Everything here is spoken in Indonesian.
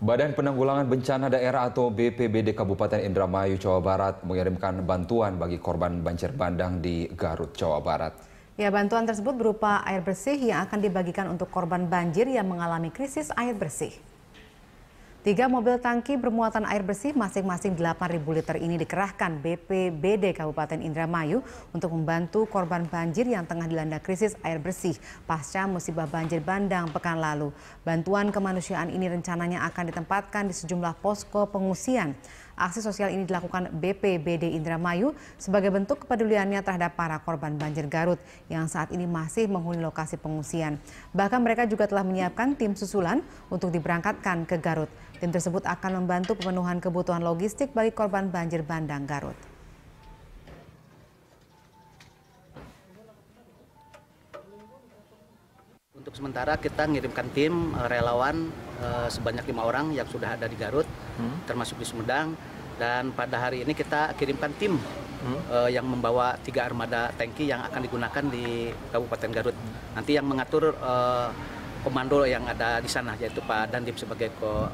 Badan Penanggulangan Bencana Daerah atau BPBD Kabupaten Indramayu, Jawa Barat mengirimkan bantuan bagi korban banjir bandang di Garut, Jawa Barat. Ya, bantuan tersebut berupa air bersih yang akan dibagikan untuk korban banjir yang mengalami krisis air bersih. Tiga mobil tangki bermuatan air bersih masing-masing 8.000 liter ini dikerahkan BPBD Kabupaten Indramayu untuk membantu korban banjir yang tengah dilanda krisis air bersih pasca musibah banjir bandang pekan lalu. Bantuan kemanusiaan ini rencananya akan ditempatkan di sejumlah posko pengungsian. Aksi sosial ini dilakukan BPBD Indramayu sebagai bentuk kepeduliannya terhadap para korban banjir Garut yang saat ini masih menghuni lokasi pengungsian. Bahkan mereka juga telah menyiapkan tim susulan untuk diberangkatkan ke Garut. Tim tersebut akan membantu pemenuhan kebutuhan logistik bagi korban banjir bandang Garut. Untuk sementara kita mengirimkan tim uh, relawan uh, sebanyak lima orang yang sudah ada di Garut, hmm. termasuk di Sumedang. Dan pada hari ini kita kirimkan tim hmm. uh, yang membawa tiga armada tangki yang akan digunakan di Kabupaten Garut. Hmm. Nanti yang mengatur uh, komando yang ada di sana yaitu Pak Dandim sebagai ko